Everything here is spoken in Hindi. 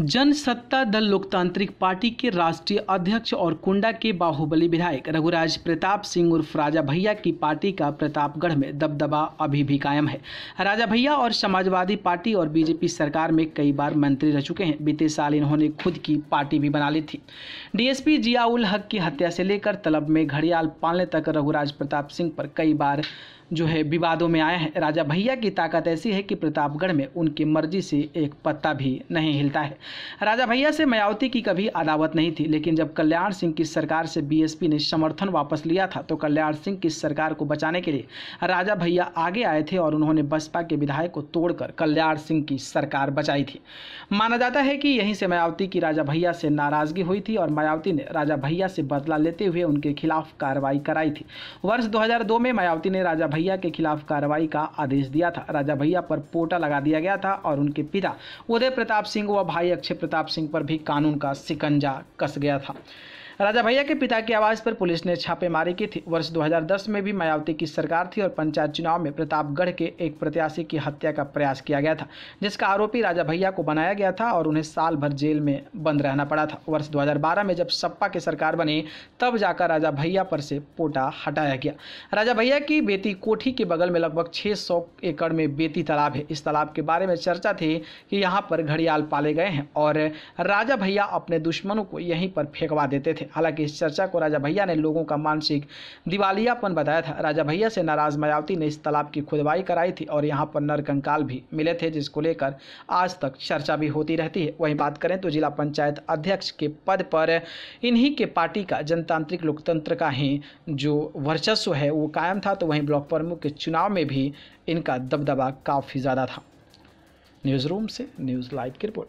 जनसत्ता दल लोकतांत्रिक पार्टी के राष्ट्रीय अध्यक्ष और कुंडा के बाहुबली विधायक रघुराज प्रताप सिंह उर्फ़ राजा भैया की पार्टी का प्रतापगढ़ में दबदबा अभी भी कायम है। राजा भैया और समाजवादी पार्टी और बीजेपी सरकार में कई बार मंत्री रह चुके हैं। बीते साल इन्होंने खुद की पार्टी भी बना ली थी। डीएसपी जियाउल हक की हत्या से लेकर तलब में घड़ियाल पालने तक रघुराज प्रताप सिंह पर कई बार जो है विवादों में आए हैं। राजा भैया की ताकत ऐसी है कि प्रतापगढ़ में उनकी मर्ज़ी से एक पत्ता भी नहीं हिलता है। राजा भैया से मायावती की कभी अदावत नहीं थी, लेकिन जब कल्याण सिंह की सरकार से बीएसपी ने समर्थन वापस लिया था तो कल्याण सिंह की सरकार को बचाने के लिए राजा भैया आगे आए थे और उन्होंने बसपा के विधायक को तोड़कर कल्याण सिंह की सरकार बचाई थी। माना जाता है कि यहीं से मायावती की राजा भैया से नाराज़गी हुई थी और मायावती ने राजा भैया से बदला लेते हुए उनके खिलाफ कार्रवाई कराई थी। वर्ष 2002 में मायावती ने राजा भैया के खिलाफ कार्रवाई का आदेश दिया था। राजा भैया पर पोटा लगा दिया गया था और उनके पिता उदय प्रताप सिंह व भाई अक्षय प्रताप सिंह पर भी कानून का शिकंजा कस गया था। राजा भैया के पिता की आवाज़ पर पुलिस ने छापेमारी की थी। वर्ष 2010 में भी मायावती की सरकार थी और पंचायत चुनाव में प्रतापगढ़ के एक प्रत्याशी की हत्या का प्रयास किया गया था, जिसका आरोपी राजा भैया को बनाया गया था और उन्हें साल भर जेल में बंद रहना पड़ा था। वर्ष 2012 में जब सपा की सरकार बनी, तब जाकर राजा भैया पर से पोटा हटाया गया। राजा भैया की बेती कोठी के बगल में लगभग छः सौ एकड़ में बेती तालाब है। इस तालाब के बारे में चर्चा थी कि यहाँ पर घड़ियाल पाले गए हैं और राजा भैया अपने दुश्मनों को यहीं पर फेंकवा देते थे। हालाँकि इस चर्चा को राजा भैया ने लोगों का मानसिक दिवालियापन बताया था। राजा भैया से नाराज़ मायावती ने इस तालाब की खुदवाई कराई थी और यहाँ पर नरकंकाल भी मिले थे, जिसको लेकर आज तक चर्चा भी होती रहती है। वहीं बात करें तो जिला पंचायत अध्यक्ष के पद पर इन्हीं के पार्टी का जनतांत्रिक लोकतंत्र का ही जो वर्चस्व है, वो कायम था तो वहीं ब्लॉक प्रमुख के चुनाव में भी इनका दबदबा काफ़ी ज़्यादा था। न्यूज़ रूम से न्यूज़ लाइव की रिपोर्ट।